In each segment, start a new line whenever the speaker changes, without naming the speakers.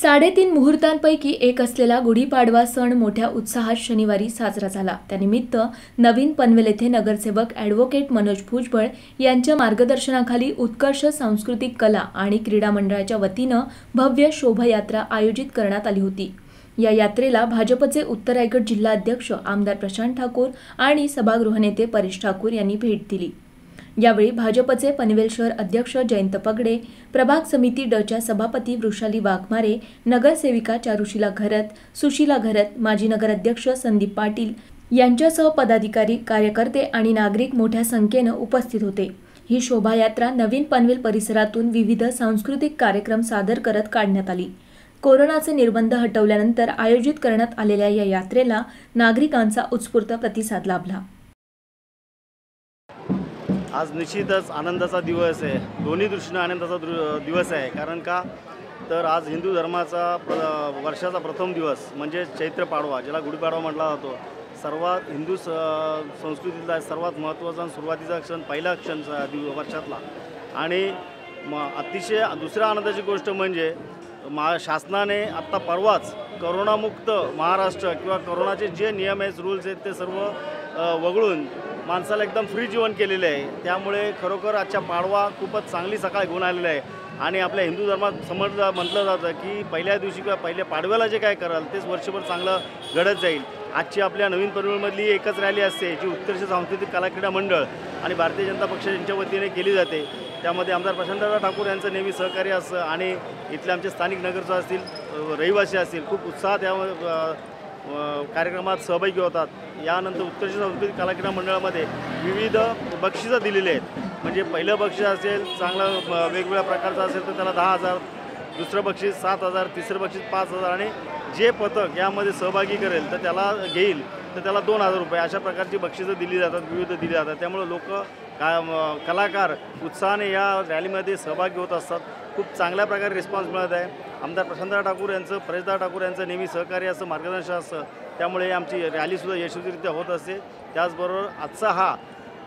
साडेतीन मुहूर्तांपैकी एक असलेला गुढीपाडवा सण मोठ्या उत्साहात शनिवारी साजरा झाला. त्यानिमित्त नवीन पनवेल येथे नगरसेवक ॲडव्होकेट मनोज भुजबळ यांच्या मार्गदर्शनाखाली उत्कर्ष सांस्कृतिक कला आणि क्रीडा मंडळाच्या वतीनं भव्य शोभायात्रा आयोजित करण्यात आली होती. या यात्रेला भाजपचे उत्तर रायगड जिल्हाध्यक्ष आमदार प्रशांत ठाकूर आणि सभागृहनेते परेश ठाकूर यांनी भेट दिली. यावेळी भाजपचे पनवेल शहर अध्यक्ष जयंत पगडे प्रभाग समिती डच्या सभापती वृषाली वाघमारे नगरसेविका चारुशिला घरत सुशीला घरत माजी नगराध्यक्ष संदीप पाटील यांच्यासह पदाधिकारी कार्यकर्ते आणि नागरिक मोठ्या संख्येनं उपस्थित होते. ही शोभायात्रा नवीन पनवेल परिसरातून विविध सांस्कृतिक कार्यक्रम सादर करत काढण्यात आली. कोरोनाचे निर्बंध हटवल्यानंतर आयोजित करण्यात आलेल्या या यात्रेला नागरिकांचा उत्स्फूर्त प्रतिसाद लाभला.
आज निश्चितच आनंदाचा दिवस आहे. दोन्ही दृष्टीनं आनंदाचा दृ दिवस आहे. कारण का? तर आज हिंदू धर्माचा प्र वर्षाचा प्रथम दिवस म्हणजे चैत्र पाडवा ज्याला गुढीपाडवा म्हटला जातो. सर्वात हिंदू स संस्कृतीतला सर्वात महत्त्वाचा आणि सुरुवातीचा क्षण पहिला क्षण स- दिव वर्षातला. आणि म अतिशय दुसऱ्या आनंदाची गोष्ट म्हणजे मा शासनाने आत्ता परवाच करोनामुक्त महाराष्ट्र किंवा करोनाचे जे नियम आहेत रूल्स आहेत ते सर्व वगळून माणसाला एकदम फ्री जीवन केलेलं आहे. त्यामुळे खरोखर आजच्या पाडवा खूपच चांगली सकाळ घेऊन आलेला आहे. आणि आपल्या हिंदू धर्मात समजलं म्हटलं जातं की पहिल्या दिवशी किंवा पहिल्या पाडव्याला जे काय कराल तेच वर्षभर चांगलं घडत जाईल. आजची आपल्या नवीन पनवेलमधली एकच रॅली असते जी उत्कर्ष सांस्कृतिक कलाक्रीडा मंडळ आणि भारतीय जनता पक्ष यांच्या वतीने केली जाते. त्यामध्ये आमदार प्रशांतराव ठाकूर यांचं नेहमी सहकार्य असतं आणि इथले आमचे स्थानिक नगरचे असतील रहिवासी असतील खूप उत्साहात या कार्यक्रमात सहभागी होतात. यानंतर उत्कर्ष सांस्कृतिक कला क्रीडा मंडळामध्ये विविध बक्षिसं दिलेली आहेत. म्हणजे पहिलं बक्षीस असेल चांगलं वेगवेगळ्या प्रकारचं असेल तर त्याला दहा हजार दुसरं बक्षीस सात हजार तिसरं बक्षीस पाच हजार आणि जे पथक यामध्ये सहभागी करेल तर त्याला घेईल तर त्याला दोन हजार रुपये अशा प्रकारची बक्षिसं दिली जातात विविध दिली जातात. त्यामुळे लोक का कलाकार उत्साहाने या रॅलीमध्ये सहभागी होत असतात. खूप चांगल्या प्रकारे रिस्पॉन्स मिळत आहे. आमदार प्रशांतराव ठाकूर यांचं परेशदा ठाकूर यांचं नेहमी सहकार्य असं मार्गदर्शन असतं. त्यामुळे आमची रॅलीसुद्धा यशस्वीरित्या होत असते. त्याचबरोबर आजचा हा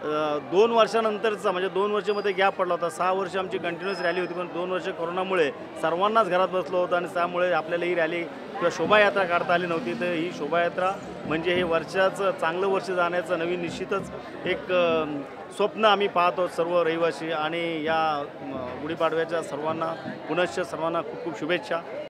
दोन वर्षानंतरचा म्हणजे दोन वर्षामध्ये गॅप पडला होता. सहा वर्ष आमची कंटिन्युअस रॅली होती पण दोन वर्ष कोरोनामुळे सर्वांनाच घरात बसलो होतं आणि त्यामुळे आपल्याला ही रॅली किंवा शोभायात्रा काढता आली नव्हती. तर ही शोभायात्रा म्हणजे हे वर्षाचं चांगलं वर्ष जाण्याचं नवीन निश्चितच एक स्वप्न आम्ही पाहतो सर्व रहिवासी. आणि या गुढीपाडव्याच्या सर्वांना पुनश्च सर्वांना खूप खूप शुभेच्छा.